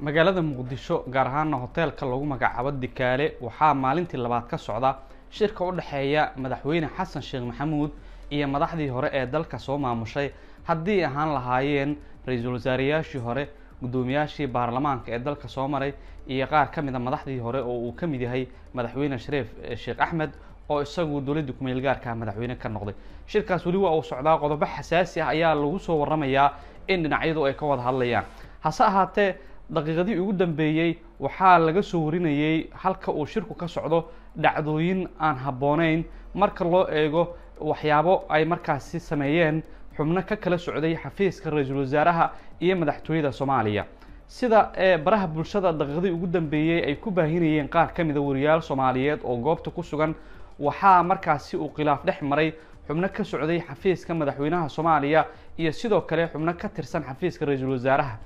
magaalada muqdisho gaar ahaana hoteelka lagu magacaabo dikaale waxaa maalintii labaad ka socda shirka u dhexeeya madaxweyne xasan sheekh maxamuud iyo madaxdii hore ee dalka soo maamushay. Haddii ahaan lahaayeen ra'iisul wasaareyaashii hore guddoomiyaashii baarlamaanka ee dalka soo maray iyo qaar ka mid a madaxdii hore oo uu ka mid yahay madaxweyne shariif sheekh axmed oo isagu dowladda kumeel gaarka madaxweyne ka noqday. Shirkaas weli waa uu socdaa qodobo xasaasi ah ayaa lagu soo waramayaa in dhinacyadu ay ka wada hadlayaan. Hase ahaatee daqiiqadii ugu dambeeyey waxaa laga soo warinayey halka uu shirku ka socdo dhacdooyin aan habbooneyn marka loo eego waxyaabo ay markaasi sameeyeen xubno ka kala socday xafiiska ra'iisul wasaaraha iyo madaxtooyada soomaaliya. Sida baraha bulshada daqiiqadii ugu dambeeyey ay ku baahinayeen qaar ka mida wariyaal soomaaliyeed oo goobta ku sugan waxaa markaasi uu khilaaf dhex maray xubno ka socday xafiiska madaxweynaha soomaaliya iyo sidoo kale xubno ka tirsan xafiiska ra'iisul wasaaraha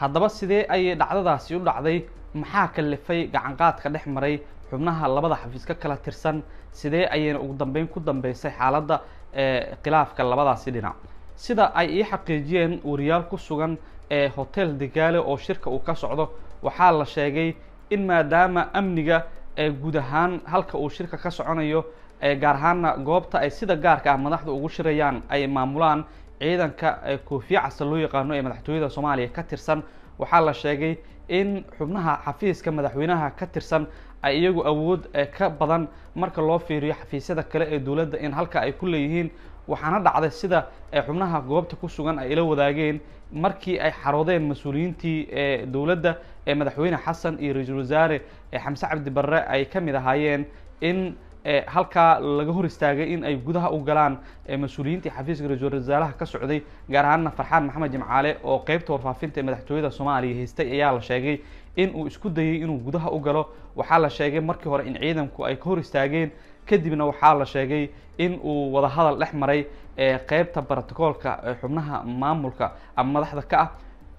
haddaba sidee ayay dhacdadaasi u dhacday? Maxaa kalifay? Gacanqaadka dhex maray? Xubnaha labada xafiis ka kala tirsan sidee ayayna ugu dambeyn ku dambeysay xaaladda khilaafka labadaasi dhinac? Sida ay ii xaqiijiyeen wariyaal ku sugan ee hotel degaale oo shirka uu ka socdo waxaa la sheegay in maadaama amniga guud ahaan halka uu shirka ka soconayo gaar ahaana goobta ay sida gaarka ah madaxda ugu shirayaan ay maamulaan ciidanka koofiya casa loo yaqaano ee madaxtooyada soomaaliya ka tirsan waxaa la sheegay in xubnaha xafiiska madaxweynaha ka tirsan ay iyagu awood ka badan marka loo fiiriyo xafiisyada kale ee dowladda in halka ay ku leeyihiin. Waxaana dhacday sida xubnaha goobta ku sugan ay ila wadaageen markii ay xaroodeen mas'uuliyiintii ee dowladda ee madaxweyne xasan iyo ra'iisul wasaare xamse cabdi barre ay ka mid ahaayeen in halkaa laga hor istaagay in ay gudaha u galaan mas'uuliyiintii xafiiska ra'iisul wasaaraha ka socday gaar ahaana farxaan maxamed jimcaale oo qeybta warfaafinta ee madaxtooyada soomaaliya haystay ayaa la sheegay in uu isku dayay inuu gudaha u galo. Waxaa la sheegay markii hore in ciidanku ay ka hor istaageen kadibna waxaa la sheegay in uu wadahadal dhex maray qeybta brotocoolka xubnaha maamulka ama madaxda ka ah.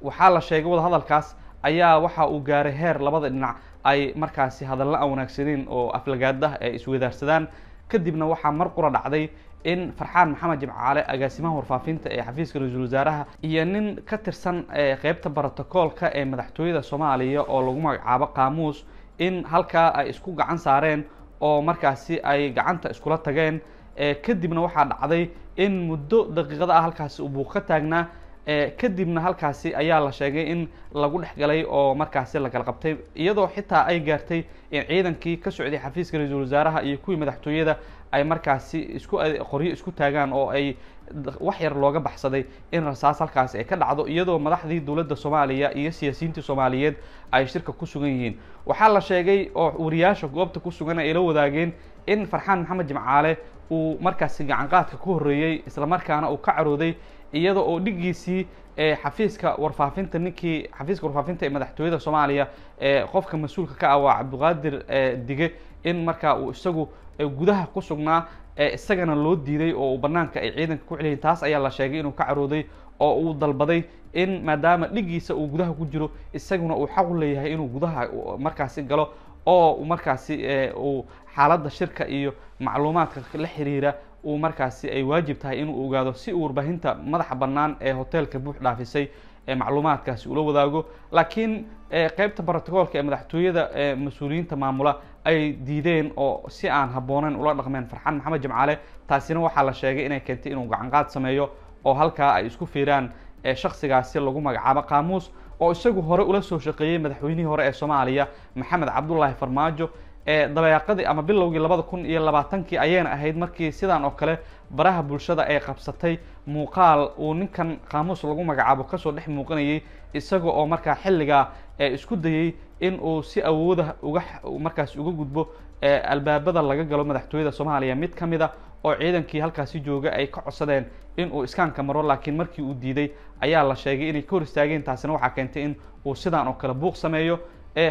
Waxaa la sheegay wadahadalkaas ayaa waxa uu gaaray heer labada dhinac ay markaasi hadalla aan wanaagsaneyn oo aflagaadah ay iswadaarsadaan kadibna waxaa mar qura dhacday in farxaan maxamed jimcaale agaasimaha warfaafinta ee xafiiska ra'iisul wasaaraha iyo nin ka tirsan qeybta brotocoolka ee madaxtooyada soomaaliya oo lagu magacaabo qaamuus in halkaa ay isku gacan saareen oo markaasi ay gacanta iskula tageen. Kadibna waxaa dhacday in muddo daqiiqada ah halkaasi uu buuq ka taagnaa kadibna halkaasi ayaa la sheegay in lagu dhex galay oo markaasi la kala qabtay iyadoo xitaa ay gaartay in ciidankii ka socday xafiiska ra'iisul wasaaraha iyo kuwii madaxtooyada ay markaasi isku qoryo isku taagaan oo ay wax yar looga baxsaday in rasaas halkaasi ay ka dhacdo iyadoo madaxdii dowladda soomaaliya iyo siyaasiyiintii soomaaliyeed ay shirka ku sugan yihiin. Waxaa la sheegay oo wariyaasha goobta ku sugan ay la wadaageen in farxaan maxamed jimcaale uu markaasi gacanqaadka ku horreeyey islamarkaana uu ka carooday iyada oo dhigiisii xafiiska warfaafinta ninkii xafiiska warfaafinta ee madaxtooyada soomaaliya qofka mas'uulka ka ah waa cabdiqaadir dige in markaa uu isagu gudaha ku sugnaa isagana loo diiday oo uu banaanka ay ciidanka ku celiyiin taas ayaa la sheegay inuu ka carooday oo uu dalbaday in maadaama dhigiisa uu gudaha ku jiro isaguna uu xaq u leeyahay inuu gudaha markaasi galo oo markaasi uu xaaladda shirka iyo macluumaadka la xiriira uu markaasi ay waajib tahay inuu ogaado si warbaahinta madaxa bannaan ee hoteelka buux dhaafisay macluumaadkaasi ula wadaago. Laakiin qeybta brotocoolka ee madaxtooyada mas'uuliyiinta maamula ay diideen oo si aan habbooneyn ula dhaqmeen farxaan maxamed jimcaale taasina waxaa la sheegay inay keentay inuu gacanqaad sameeyo oo halkaa ay isku fiiraan shaksigaasi lagu magacaabo qaamuus oo isagu hore ula soo shaqeeyey madaxweynihii hore ee soomaaliya maxamed cabdullaahi farmaajo dabeeqadii ama bilowgii labada kun iyo labaatankii ayayna ahayd markii sidan oo kale baraha bulshada ay qabsatay muuqaal uu ninkan qaamuus lagu magacaabo ka soo dhex muuqanayay isaga oo markaa xilligaa isku dayey in uu si awooda uga markaas uga gudbo albaabada laga galo madaxtooyada soomaaliya. Mid ka mid a oo ciidankii halkaasi jooga ay ka codsadeen in uu iskaanka maro laakiin markii uu diiday ayaa la sheegay inay ka hor istaageen taasina waxaa keentay in uu sidaan oo kale buuq sameeyo.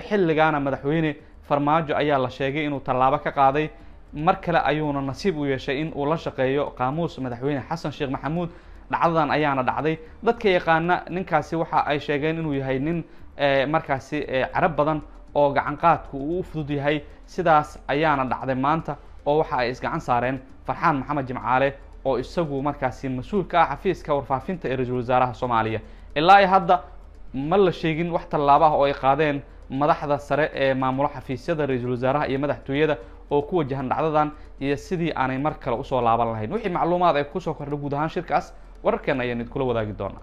Xilligaana madaxweyne farmaajo ayaa la sheegay inuu tallaabo ka qaaday. Mar kale ayuuna nasiib u yeeshay in uu la shaqeeyo qaamuus madaxweyne xasan sheekh maxamuud. Dhacdadan ayaana dhacday. Dadka yaqaana ninkaasi waxa ay sheegeen inuu yahay nin markaasi carab badan oo gacanqaadku uu u fudud yahay. Sidaas ayaana dhacday maanta oo waxa ay isgacan saareen farxaan maxamed jimcaale oo isagu markaasi mas'uul ka ah xafiiska warfaafinta ee ra'iisul wasaaraha soomaaliya. Ilaa iyo hadda ma la sheegin wax tallaabo ah oo ay qaadeen madaxda sare ee maamulo xafiisyada ra'iisul wasaaraha iyo madaxtooyada oo ku wajahan dhacdadan iyo sidii aanay mar kale u soo laaban lahayn. Wixii macluumaad ay ku soo kordha guud ahaan shirkaas wararkeena ayaan idkula wadaagi doonaa